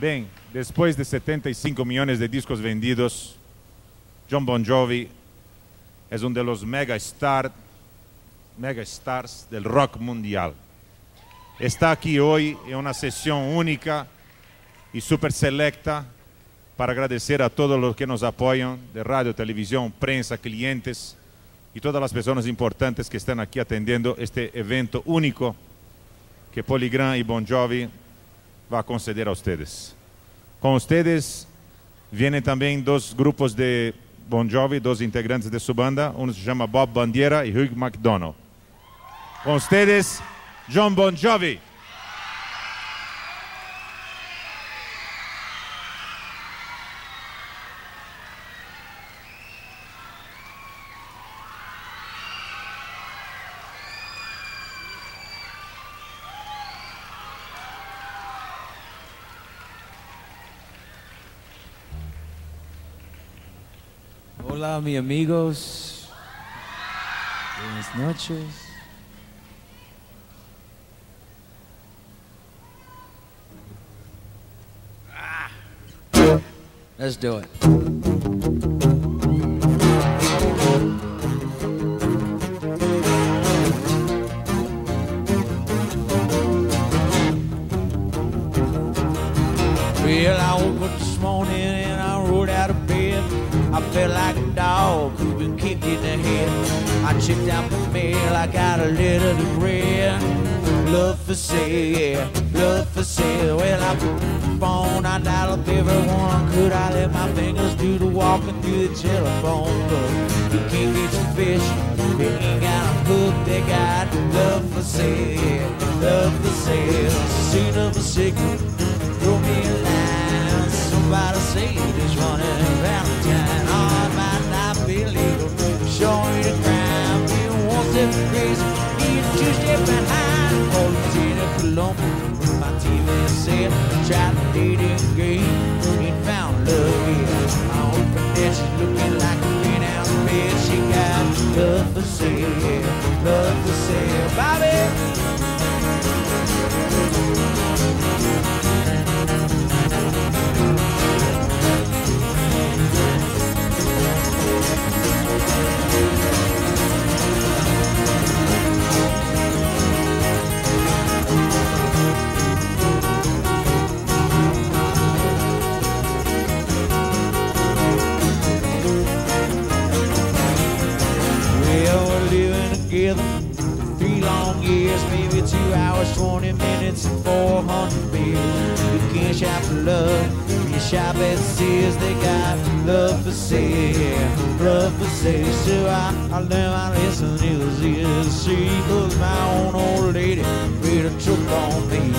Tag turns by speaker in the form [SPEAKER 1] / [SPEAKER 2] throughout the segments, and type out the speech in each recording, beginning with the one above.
[SPEAKER 1] Bem, depois de 75 milhões de discos vendidos, John Bon Jovi é um dos mega, star, mega stars del rock mundial. Está aqui hoje em uma sessão única e super selecta para agradecer a todos os que nos apoiam, de rádio, televisão, prensa, clientes e todas as pessoas importantes que estão aqui atendendo este evento único que Polygram e Bon Jovi va a conceder a ustedes. com vocês Vêm também dois grupos de Bon Jovi, dois integrantes de sua banda. Um se chama Bob Bandiera e Hugh McDonald. Com vocês, John Bon Jovi.
[SPEAKER 2] Hola, mi amigos. Buenas noches. Ah. Let's do it. Checked out the mail, I got a letter to read. Love for sale, love for sale. Well, I phone, I dialed everyone. Could I let my fingers do the walking through the telephone book? You can't get your fish, they ain't got a hook. They got love for sale, love for sale. Scene of a secret, throw me a line. Somebody say there's running Valentine. Oh, it might not be legal. Show won't step. Need a two step behind. Call the Tina Colombo. My TV said, try to date in game. Ain't found love yet. I hope that she's looking like a queen out of bed. She got love for sale. Love for sale. Bobby! Together three long years, maybe two hours, 20 minutes, and 400 beers. You can't shop for love, you shop at Sears. They got love for sale, love for sale. So I, I learned my lesson, it was easy. She was my own old lady, made a took on me.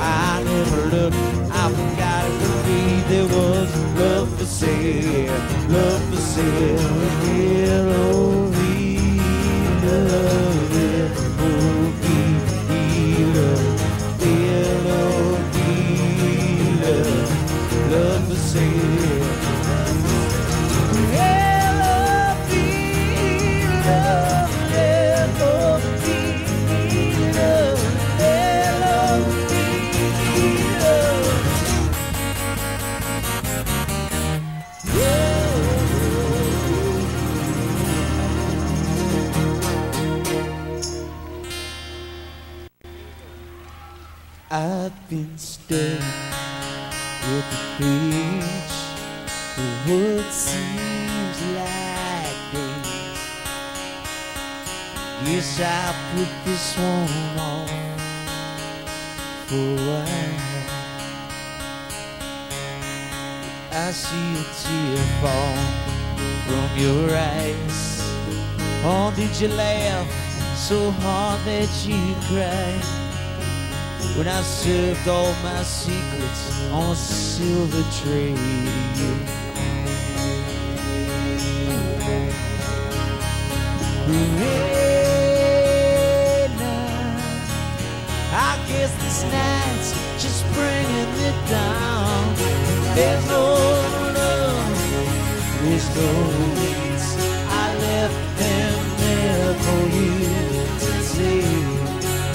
[SPEAKER 2] I never looked, I forgot it could be. There was love for sale, love for sale. L-O-V, oh. Love, Put this one on for a. I see a tear fall from your eyes. Oh, did you laugh so hard that you cried? When I served all my secrets on a silver tray to you. Hey, cause night's just bringing it down. There's no love, there's no peace. I left them there for you to see.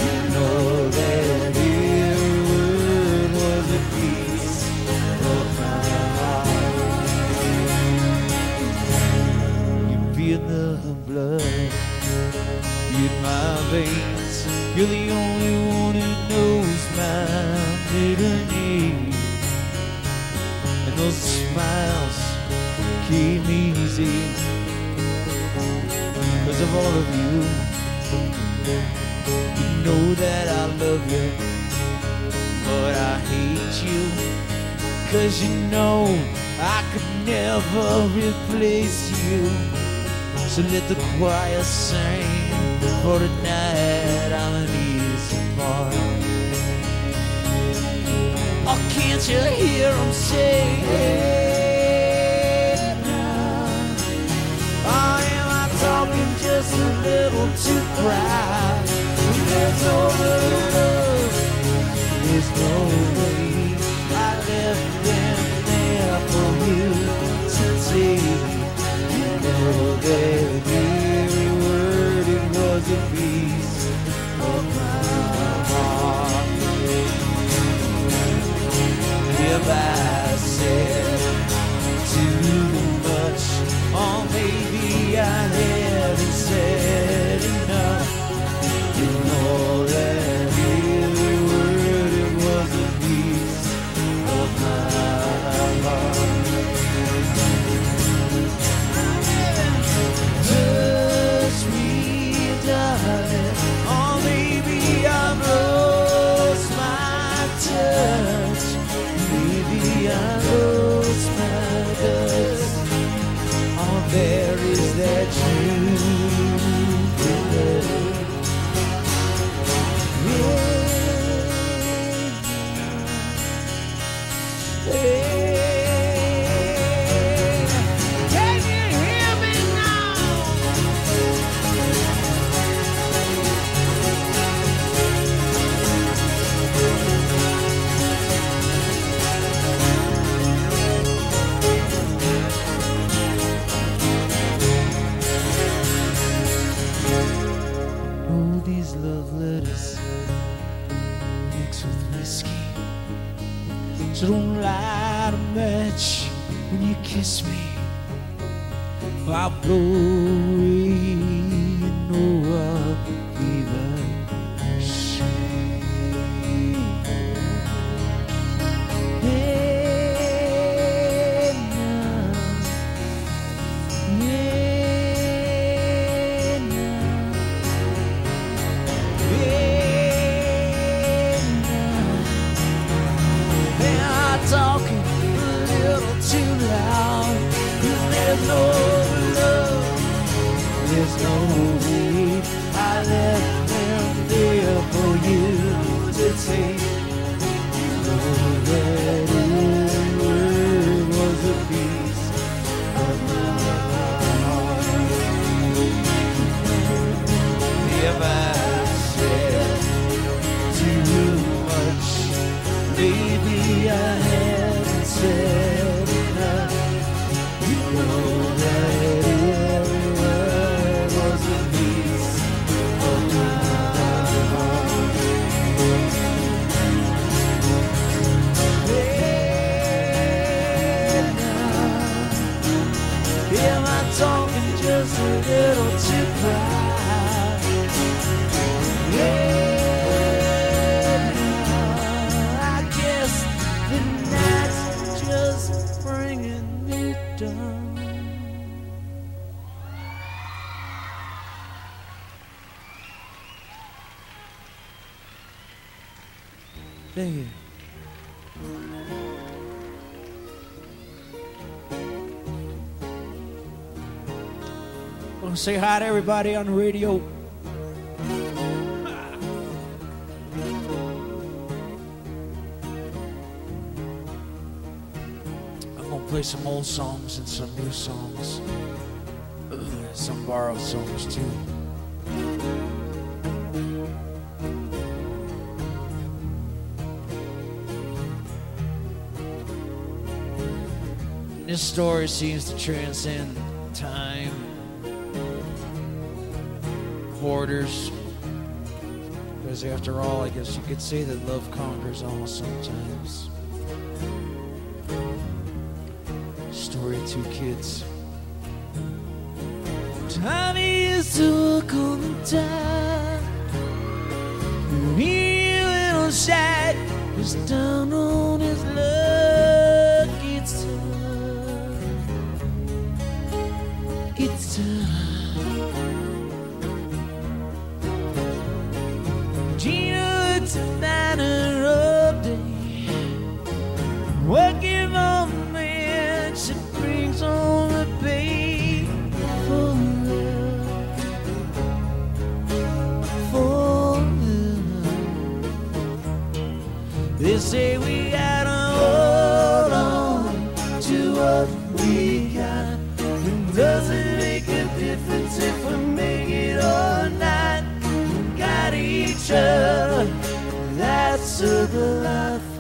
[SPEAKER 2] You know that your word was a piece of my heart. You beat the blood, beat my veins. You're the only smiles came easy because of all of you. You know that I love you, but I hate you. Cause you know I could never replace you. So let the choir sing for tonight. I'm Oh, can't you hear them say? Am I talking just a little too proud? There's no love, there's no way. I left them there for you to take. You know that every word it was a piece I said too much, maybe I haven't said enough. You know I'll Want to say hi to everybody on the radio. I'm gonna play some old songs and some new songs. Some borrowed songs too. This story seems to transcend time, borders. Because after all, I guess you could say that love conquers all sometimes. Story of two kids. Tommy used to work on the dock. He little shack was down on his luck. That's the life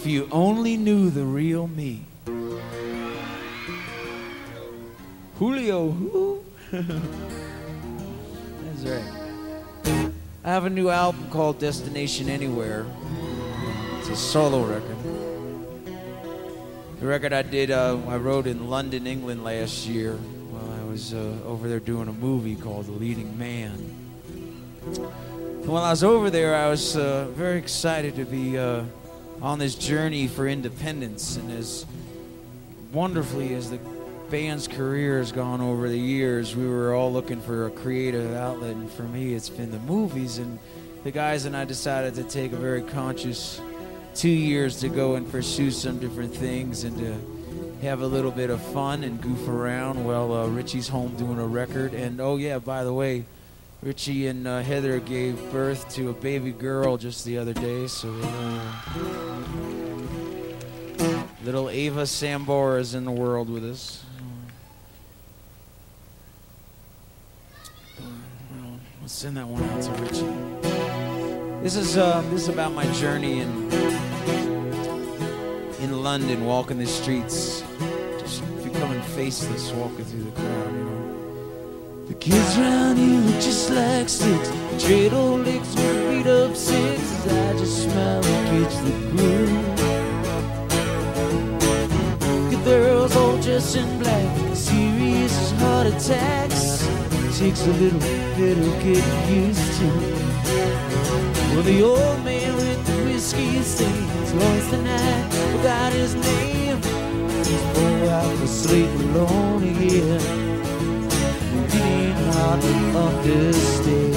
[SPEAKER 2] If you only knew the real me. Julio, who? That's right. I have a new album called Destination Anywhere. It's a solo record. The record I did, uh, I wrote in London, England last year while I was uh, over there doing a movie called The Leading Man. And while I was over there, I was uh, very excited to be uh, on this journey for independence. And as wonderfully as the band's career has gone over the years, we were all looking for a creative outlet. And for me, it's been the movies. And the guys and I decided to take a very conscious two years to go and pursue some different things and to have a little bit of fun and goof around while uh, Richie's home doing a record. And oh, yeah, by the way, Richie and uh, Heather gave birth to a baby girl just the other day, so uh, little Ava Sambora is in the world with us. Let's send that one out to Richie. This is uh, this is about my journey in in London, walking the streets, just becoming faceless, walking through the crowd. You know. The kids round here look just like sticks. Trade old licks with beat up sixes. I just smile and catch the groove. The girls all dressed in black, serious heart attacks. Takes a little bit of getting used to. Well, the old man with the whiskey stains lost the night, forgot his name. Oh, I was sleeping alone again didn't hardly understand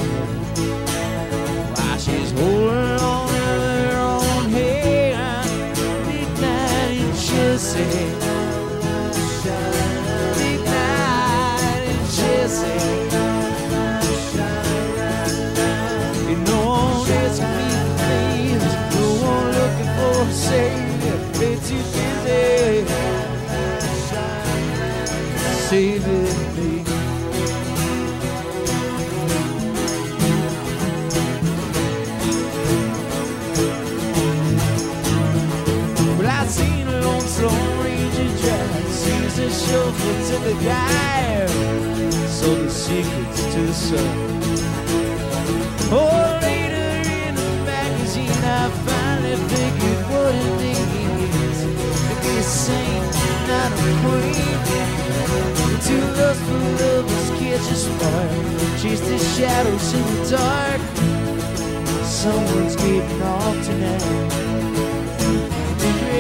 [SPEAKER 2] why she's holding on to her own hand. Midnight in Chelsea. The to the guy, so the secrets to the sun. Oh, later in the magazine, I finally figured what it means to be a saint, not a queen. Two lustful lovers catch a spark, chase the shadows in the dark. Someone's getting off tonight.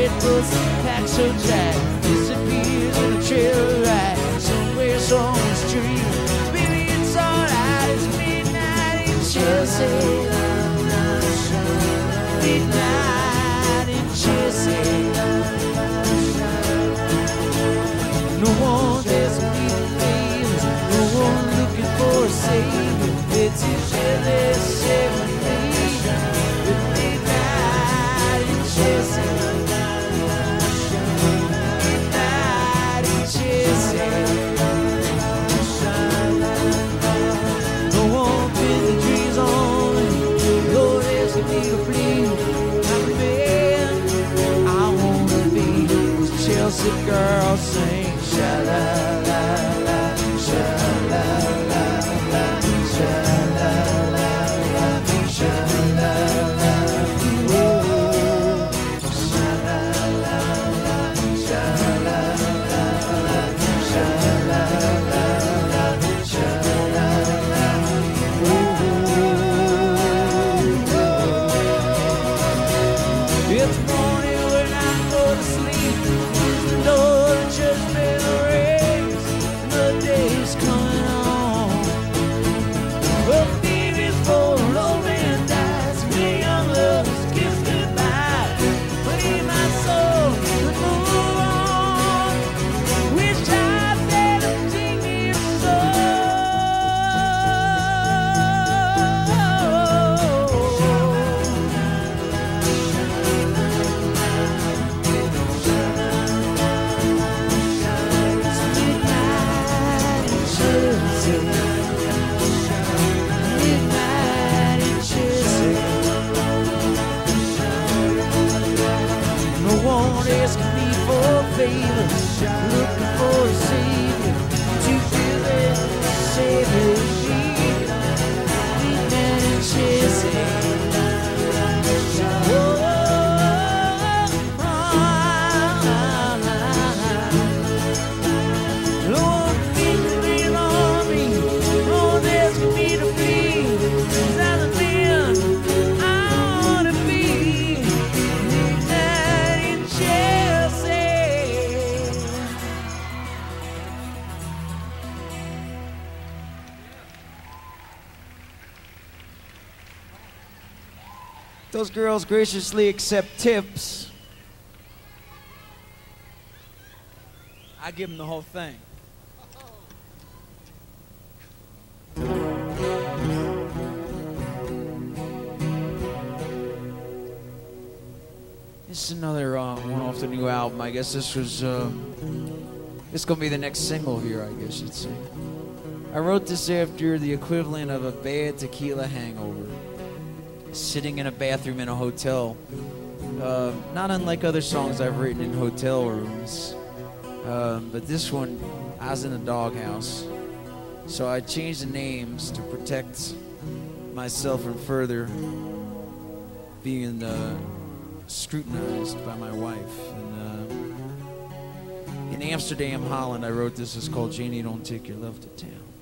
[SPEAKER 2] Red bus packed so tight disappears in a trail ride somewhere someone's dream. Baby, it's alright. It's midnight in Chelsea. Midnight in Chelsea. No one there's a feelings. No one looking for a savior. It's usually saving Chelsea girl sing sha girls graciously accept tips. I give them the whole thing. This is another uh, one off the new album. I guess this was. Uh, this gonna be the next single here. I guess you'd say. I wrote this after the equivalent of a bad tequila hangover. Sitting in a bathroom in a hotel. Uh, not unlike other songs I've written in hotel rooms. Um, but this one, I was in a doghouse. So I changed the names to protect myself from further being uh, scrutinized by my wife. And uh, in Amsterdam, Holland, I wrote this. It's called Janie Don't Take Your Love to Town.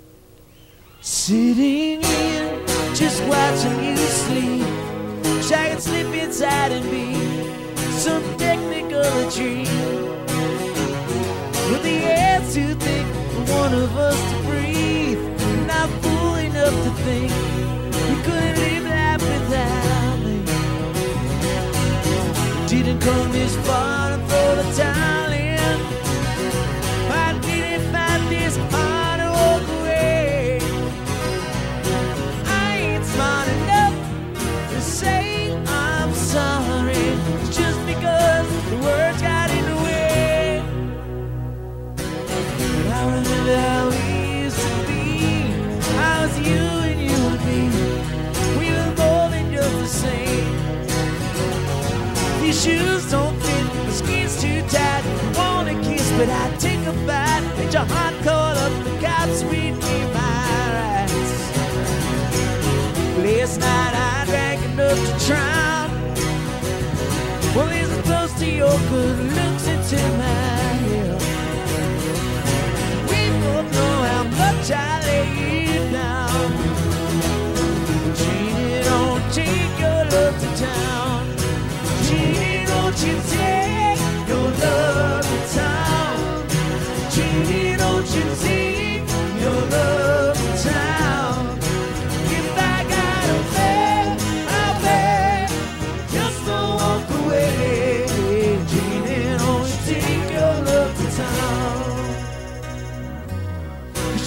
[SPEAKER 2] Sitting in, just watching you sleep. Wish I could slip inside and be some technical dream. But the air's too thick for one of us to breathe. Not fool enough to think we couldn't live life without me. Didn't come this far throw the towel shoes don't fit, the skin's too tight. Wanna kiss, but I take a bite. Your heart call up the cops, my. Last night I drank enough to drown. Well, to your good looks into my how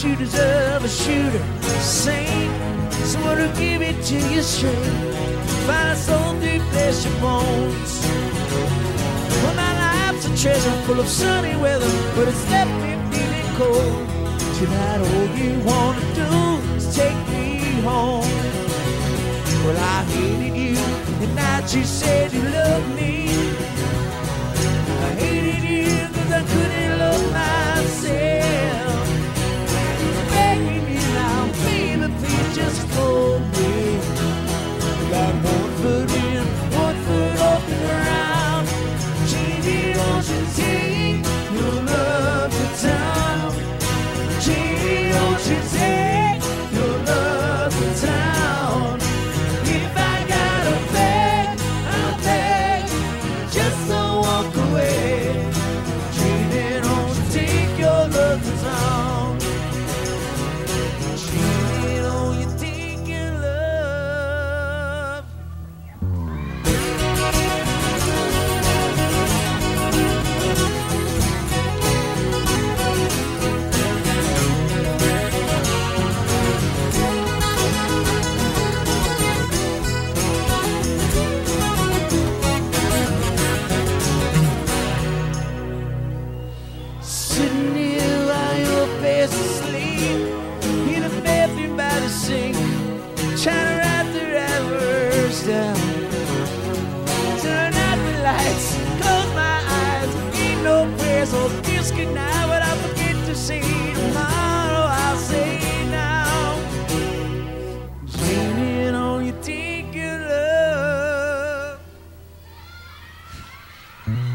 [SPEAKER 2] You deserve a shooter, saint. Someone who give it to you straight. Find a soul through flesh and bones. Well, my life's a treasure full of sunny weather, but it's left me feeling cold. Tonight, all you wanna do is take me home. Well, I hated you the night you said you loved me. I hated you cause I couldn't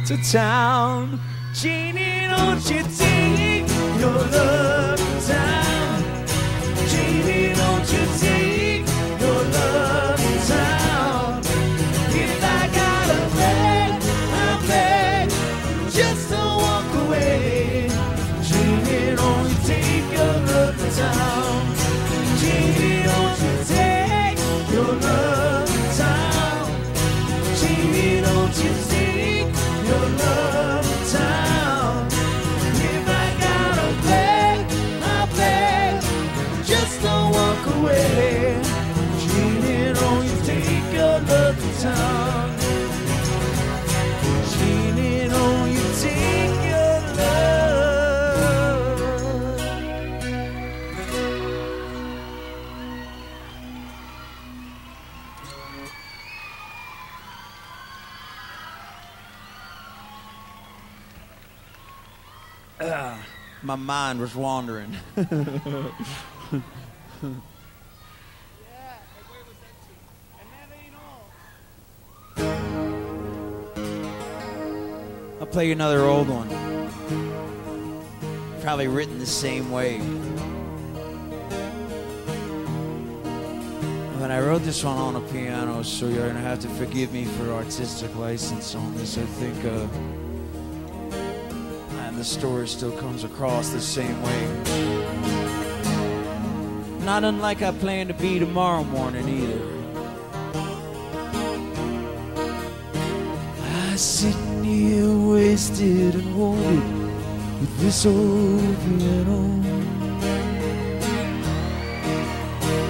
[SPEAKER 2] to town. Janie, don't you take your love my mind was wandering. I'll play you another old one. Probably written the same way. When I wrote this one on a piano, so you're gonna have to forgive me for artistic license on this. I think, uh, the story still comes across the same way. Not unlike I plan to be tomorrow morning either. I sit here wasted and wounded with this old piano.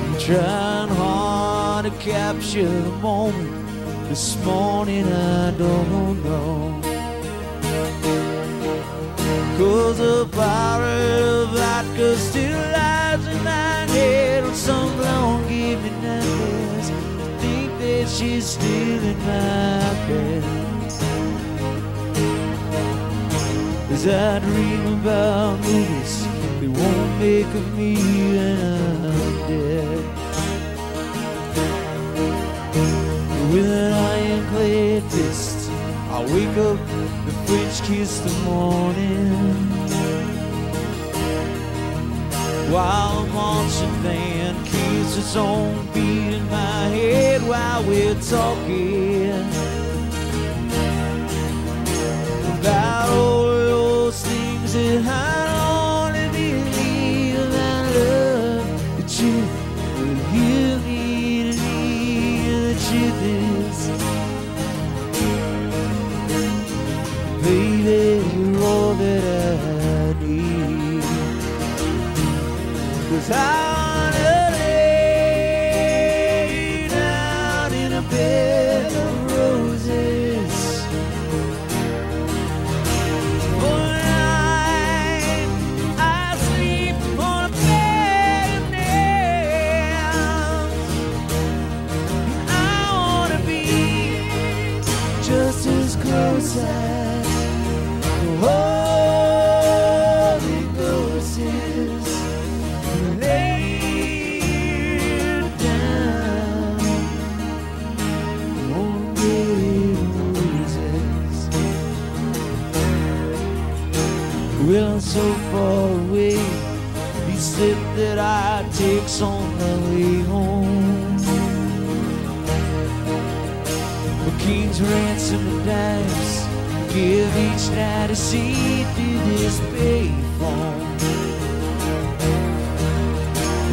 [SPEAKER 2] I'm trying hard to capture the moment. This morning I don't know. Cause the power of vodka still lies in my head on some long evening nightmares. To think that she's still in my bed. As I dream about movies, it won't make of me when I'm dead. With an ironclad fist, I'll wake up the French kiss the morning. While marching band keeps its own beat in my head while we're talking about all those things that I Cause so far away. He said that I takes on the way home. The king's ransom and dimes give each night a seat to this payphone.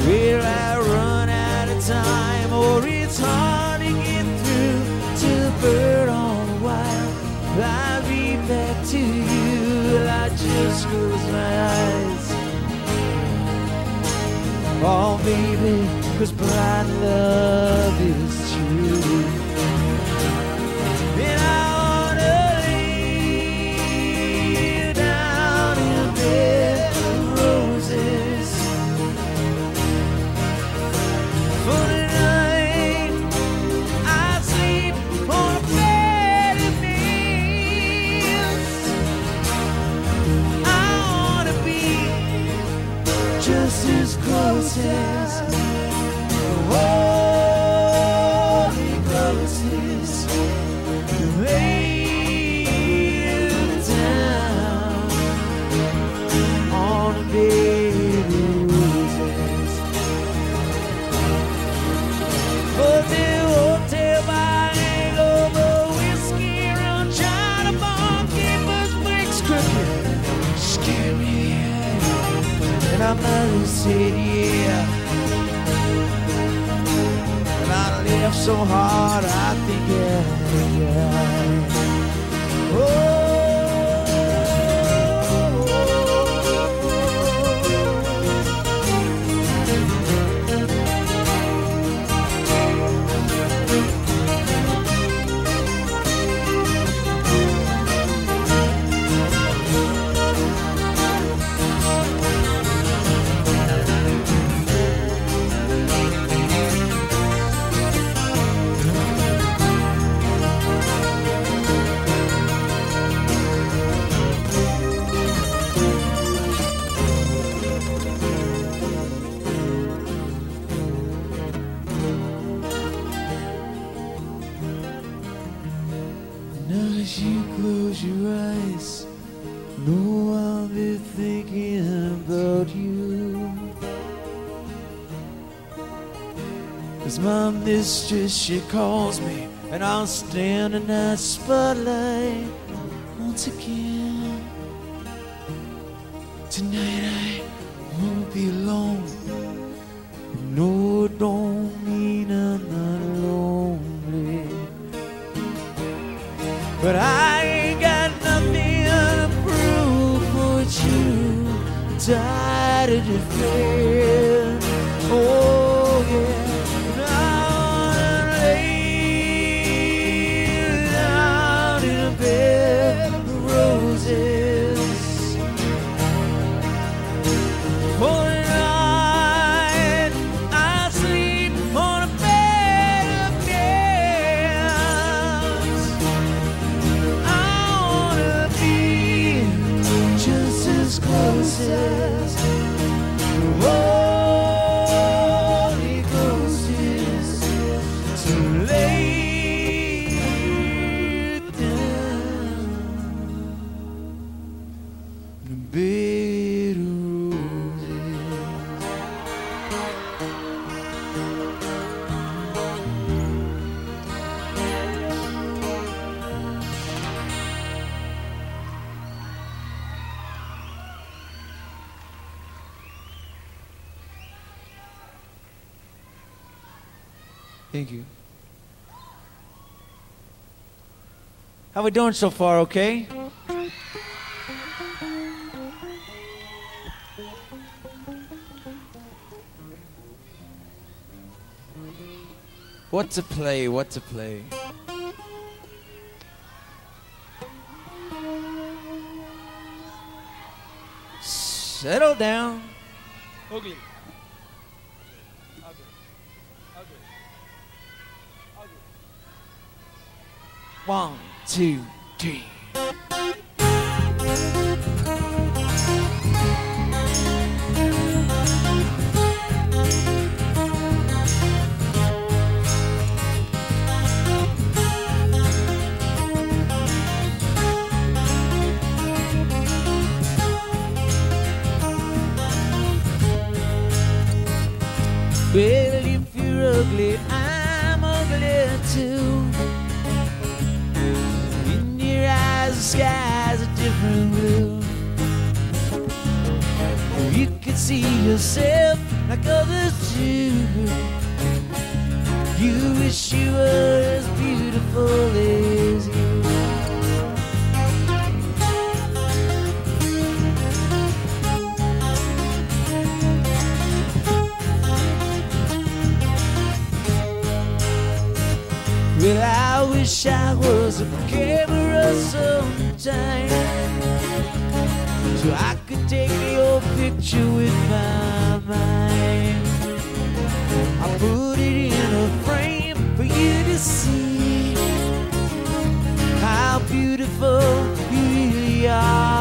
[SPEAKER 2] Where I run out of time, or it's hard to get through to bird just close my eyes. Oh, baby, cause blind love is I laughed so hard I think yeah, yeah. Oh. My mistress, she calls me, and I'll stand in that spotlight once again. Just as we doing so far, okay? What to play? What to play? Settle down. Ugly. One, two, three. Sky's a different blue. You could see yourself like others do. You wish you were as beautiful as you. Well, I wish I was a camera sometime So I could take your picture with my mind. I put it in a frame for you to see. How beautiful you really are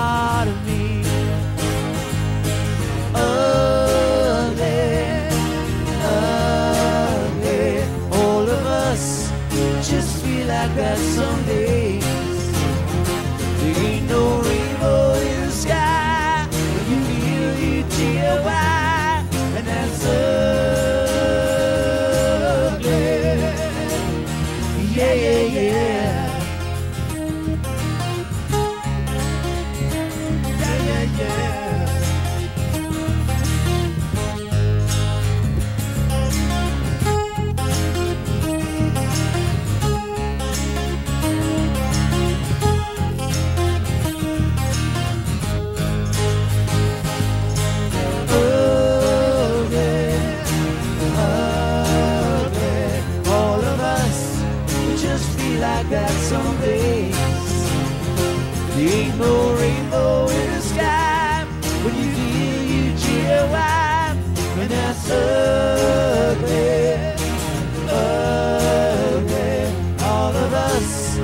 [SPEAKER 2] us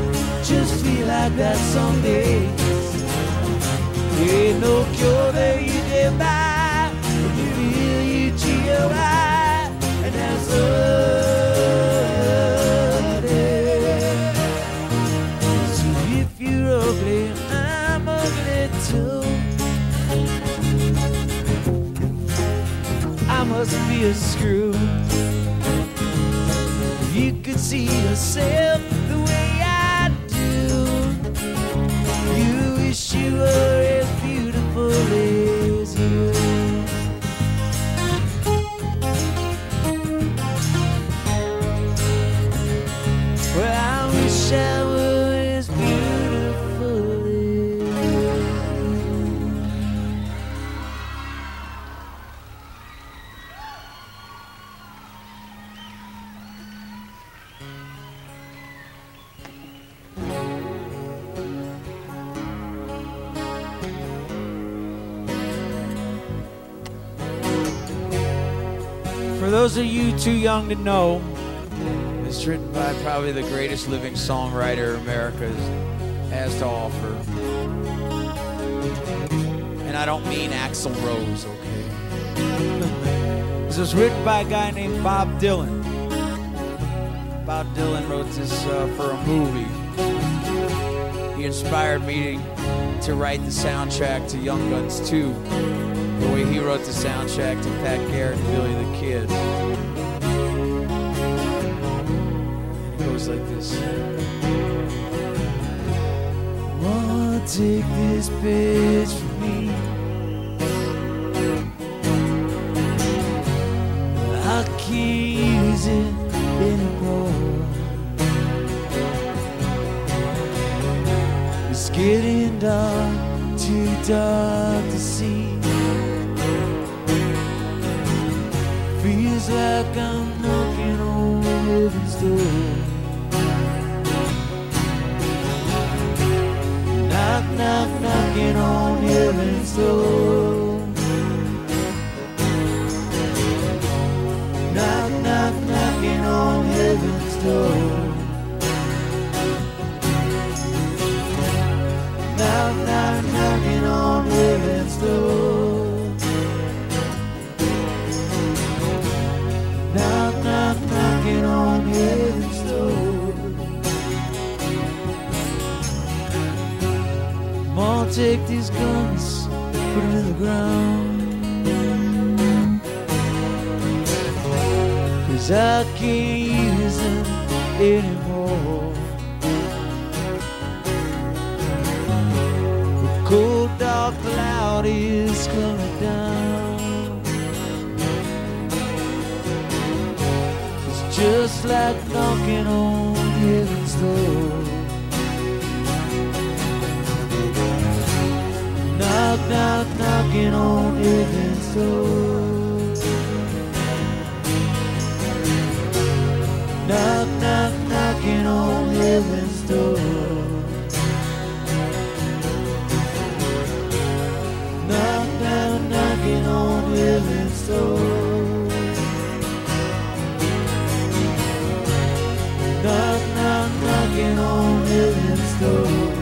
[SPEAKER 2] just feel like that some days. Ain't no cure that you can buy, but you feel you wife, and that's ugly. So if you're ugly, I'm ugly too. I must be a screw. If you could see yourself too young to know, it's written by probably the greatest living songwriter America has to offer. And I don't mean Axl Rose, okay? this was written by a guy named Bob Dylan. Bob Dylan wrote this uh, for a movie. He inspired me to write the soundtrack to Young Guns 2, the way he wrote the soundtrack to Pat Garrett and Billy the Kid. This. Won't take this bitch Cause I can't use anymore. The cold dark cloud is coming down. It's just like knocking on heaven's door. Knock, knock, knocking on heaven's door. Knock, knock, knocking on heaven's door.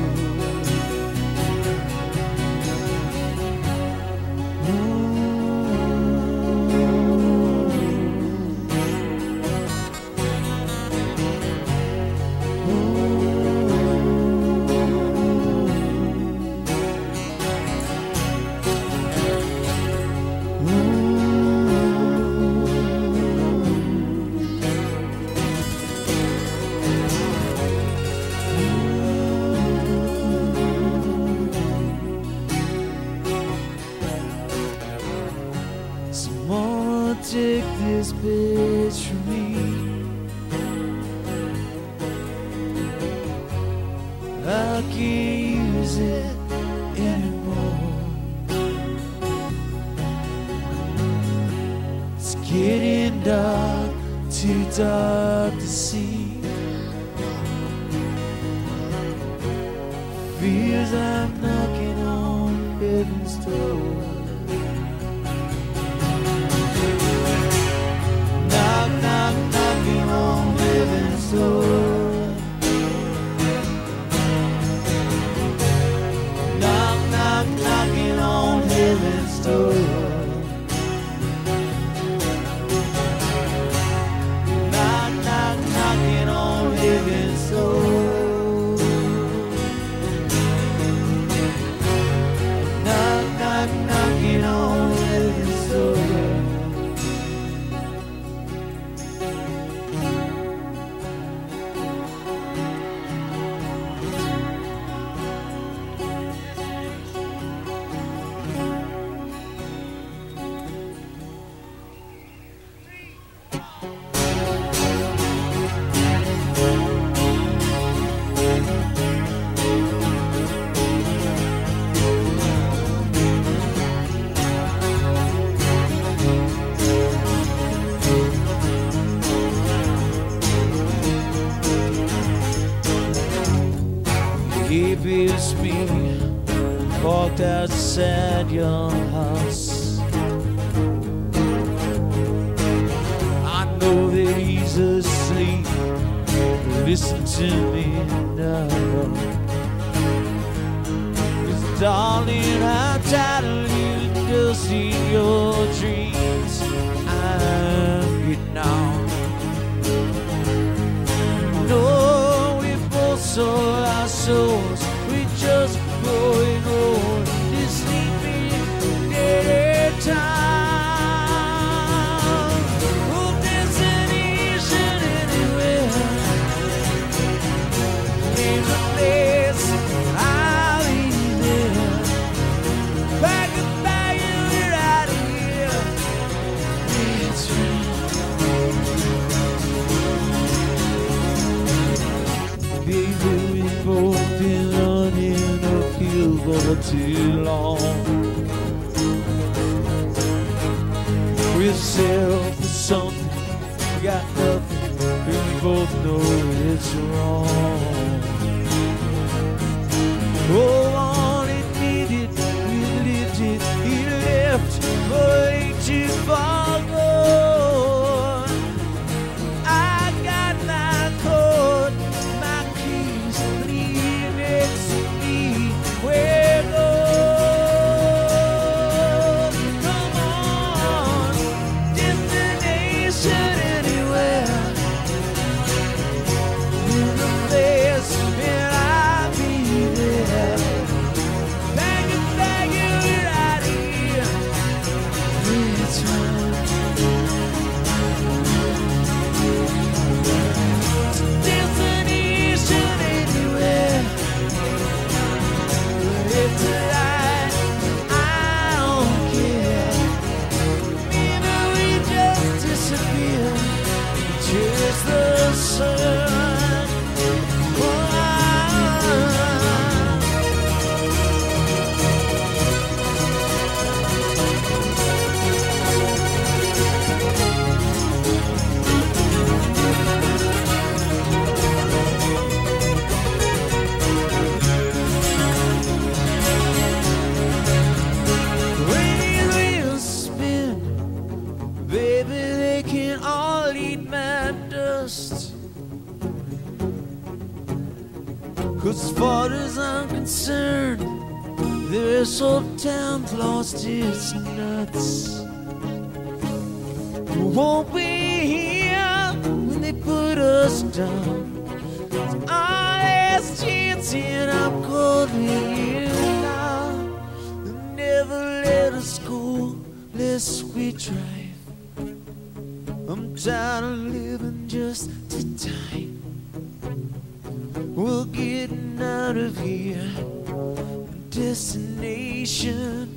[SPEAKER 2] We're getting out of here. Destination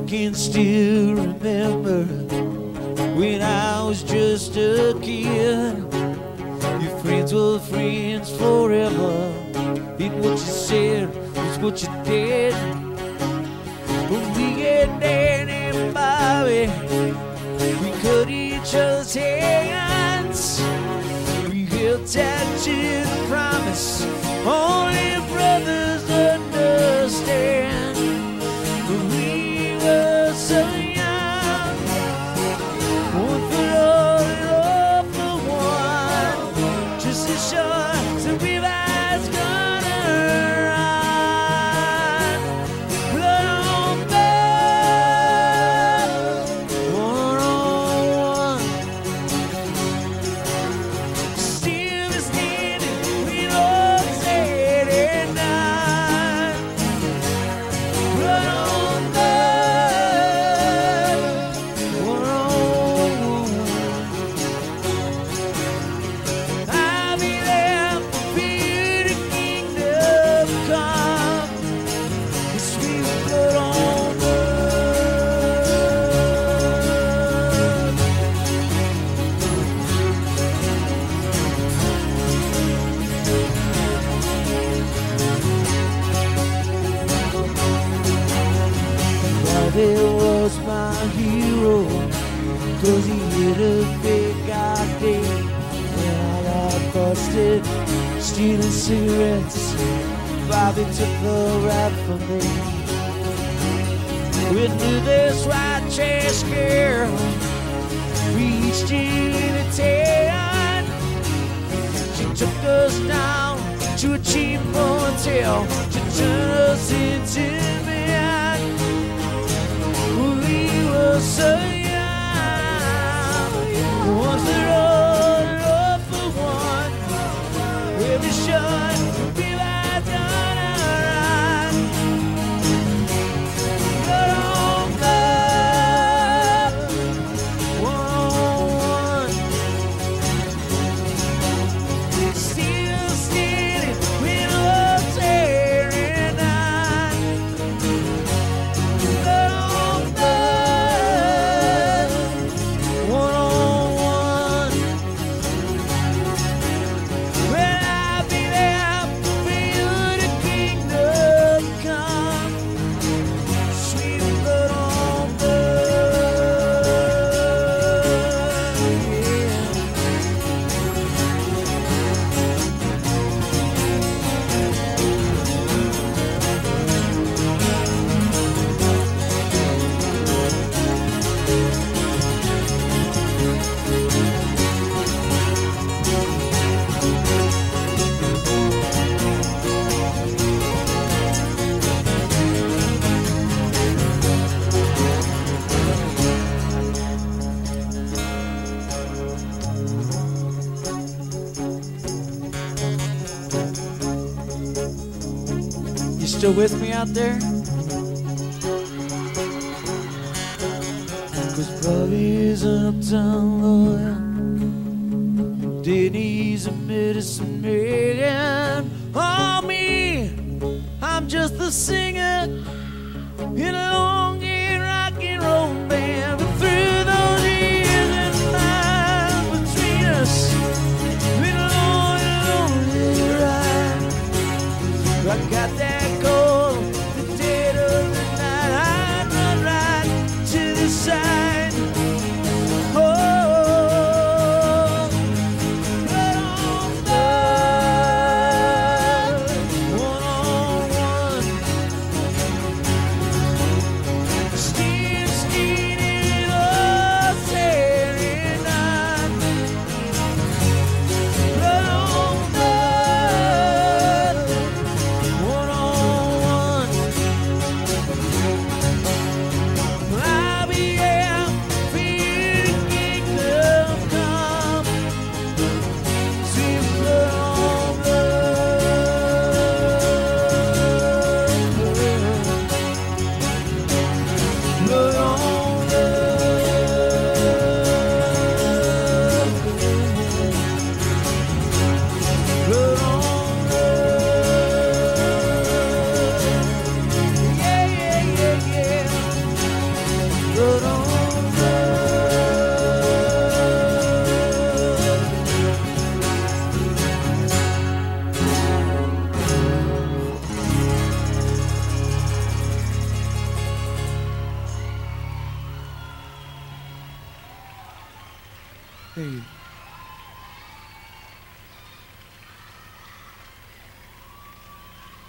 [SPEAKER 2] I can still remember when I was just a kid. Your friends were friends forever. And what you said was what you did. When we get Danny and Bobby, we cut each other's hands. We held tight to the promise. Only stealing cigarettes. Bobby took the rap for me. We knew this white trash girl. Reached in a town She took us down to a cheap motel To turn us into men. We were so young. One for Every still with me out there? Cause Bobby's an uptown lawyer. Denny's a medicine man. Oh, me, I'm just the singer in a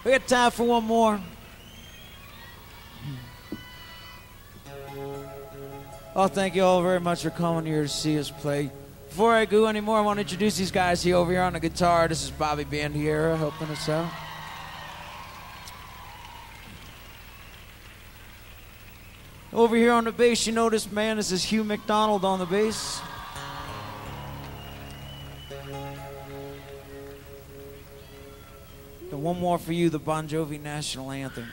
[SPEAKER 2] We got time for one more. Oh, thank you all very much for coming here to see us play. Before I go anymore, I want to introduce these guys here over here on the guitar. This is Bobby Bandiera helping us out. Over here on the bass, you know this man. This is Hugh McDonald on the bass. One more for you, the Bon Jovi National Anthem.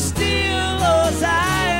[SPEAKER 2] steal those eyes.